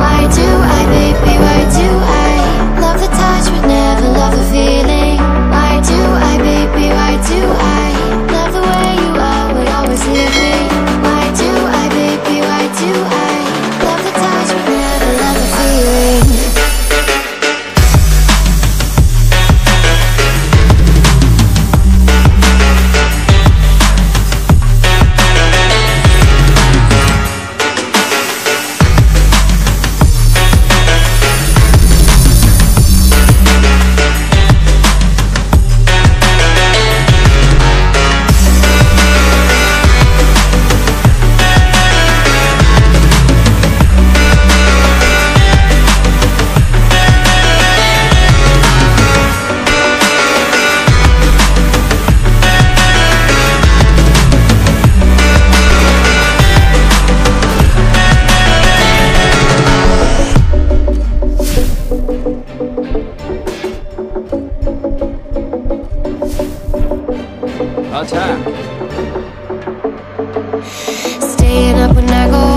why do Attack! Staying up when I go